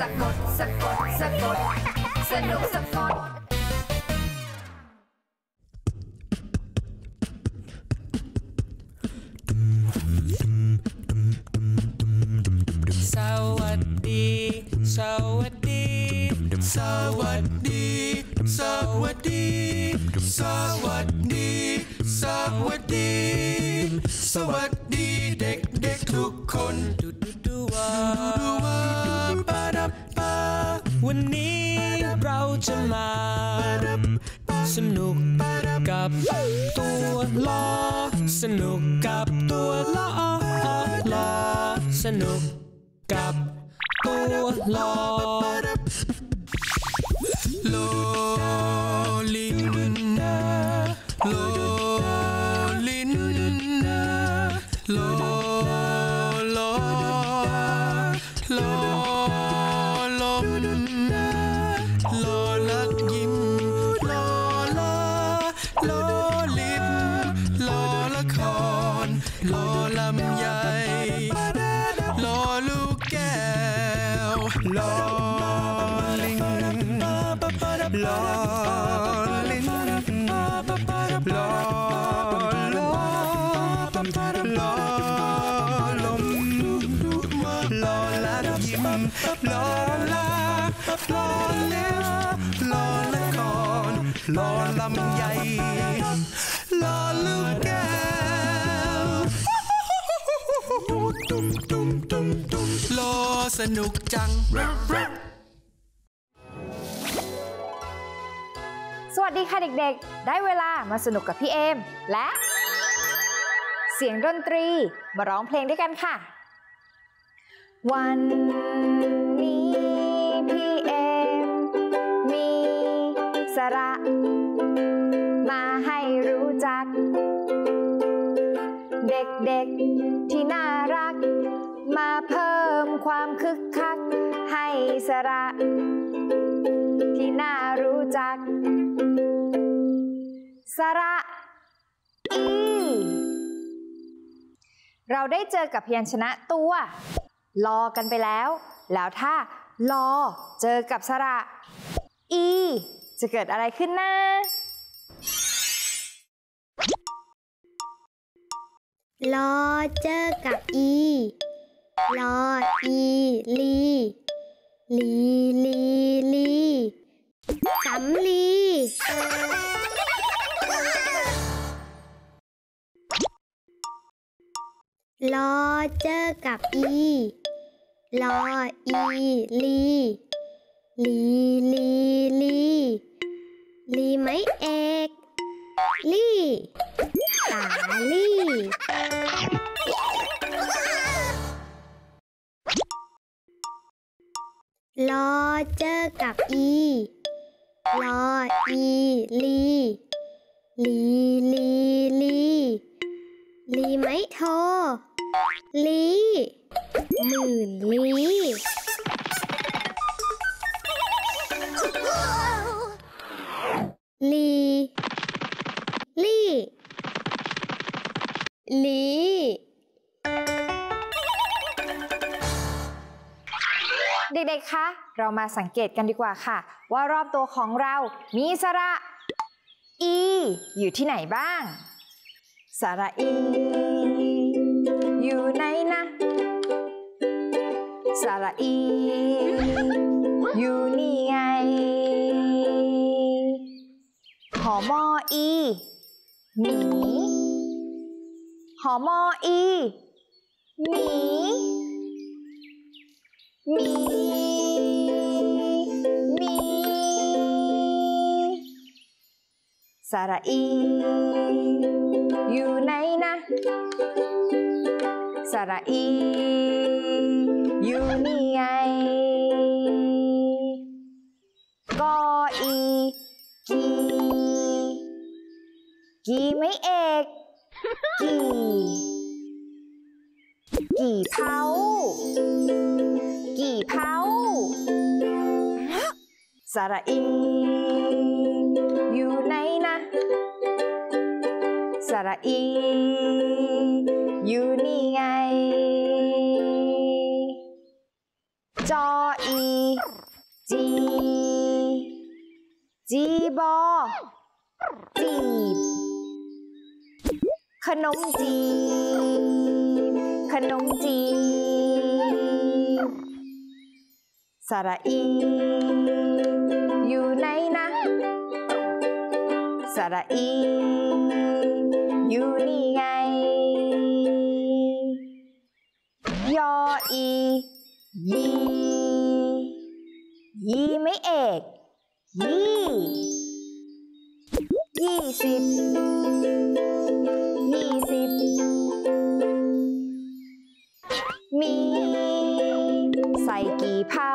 สะกดสะกดสะกดสนุกสะกดสวัสดีสวัสดีสวัสดีสวัสดีสวัสดีสวัสดีสวัสดีเด็กเด็กๆทุกคนดูดูดูว่า สนุกกับตัวล้อสนุกกับตัวล้อล้อสนุกกับตัวล้อโลลินโลลินโลโลโลลมโล รโลลำใหญ่โลลูกแก้วตุ้มตุ้มตุ้มตุ้มโลสนุกจัง สวัสดีค่ะเด็กๆ ได้เวลามาสนุกกับพี่เอม และ เสียงดนตรีมาร้องเพลงด้วยกันค่ะ วัน ระ มาให้รู้จัก เด็กๆที่น่ารัก มาเพิ่มความคึกคัก ให้สระ ที่น่ารู้จัก สระอีเราได้เจอกับพยัญชนะตัวลอกันไปแล้ว แล้วถ้าลอเจอกับสระอี จะเกิดอะไรขึ้นนะลอเจอกับอีลออีลีลีลีลีสำลีลอเจอกับอีลออีลีลีล เอก ลี่สาลี่ ลอเจอกับอี ลออีลีลีลีลีลีไหมโทลีหมื่นลี ลีลี่ลีเด็กๆ คะ เรามาสังเกตกันดีกว่าค่ะ ว่ารอบตัวของเรามีสระ อีอยู่ที่ไหนบ้าง สระอี อยู่ไหนนะ สระอี อยู่นี่ไง มออีหมีหอมออีหมีหมีหมีสระอี อยู่ไหนนะสระอี อยู่นี่ไงกออี กีไม่เอกกี่กี่เผากี่เผาสระอีอยู่ไหนนะสระอี อยู่นี่ไงจจออีจีจีบอ นมจีบขนมจีบสระอี อยู่ไหนนะ สระอี อยู่นี่ไง ยออี ยี ยีไม่เอก ยี สิบยี่สิบมีใส่กี่เผา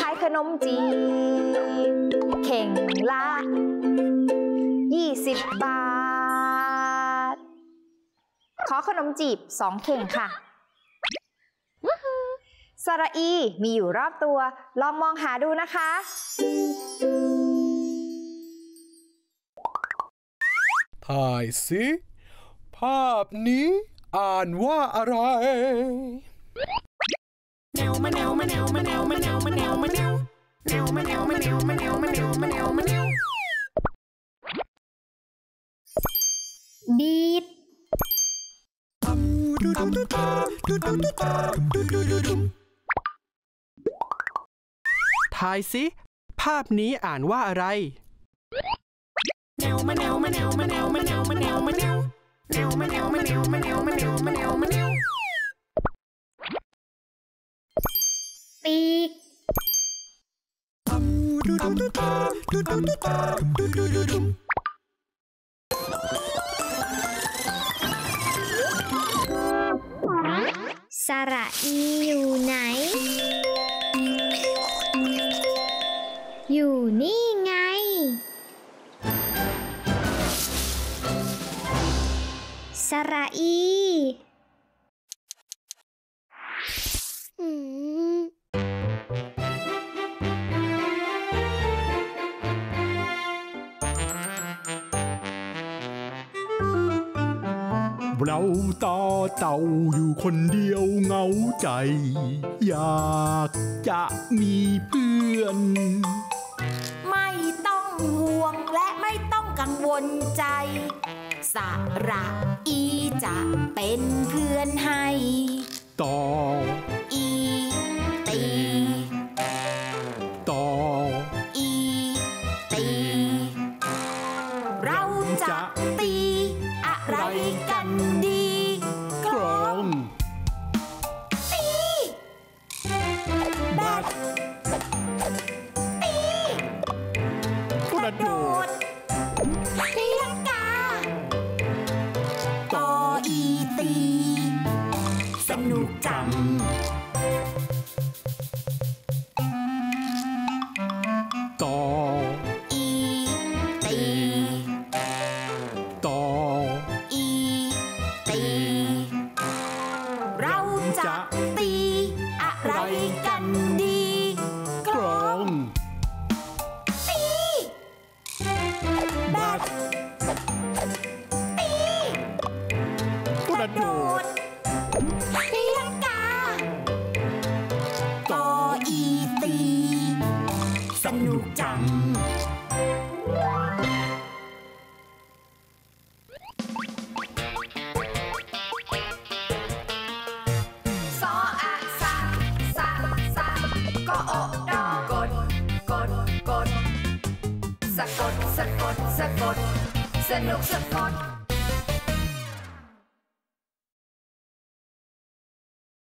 ขายขนมจีบเข่งละยี่สิบบาท ขอขนมจีบสองเข่งค่ะสระอีมีอยู่รอบตัว ลองมองหาดูนะคะ ถ่ายสิภาพนี้อ่านว่าอะไรแนวมะแนวมะแนวมะแนวมะแนวมะแนวมะแนวแนวมะแนวมะแนวมะแนวมะแนวมะแนวมะแนวดีดทายสิ ภาพนี้อ่านว่าอะไร แน สระอีอืมเราต่อเต่าอยู่คนเดียวเหงาใจ อยากจะมีเพื่อน ไม่ต้องห่วงและไม่ต้องกังวลใจ สระอีจะเป็นเพื่อนให้ ต่อ อีตี ตี กดสะ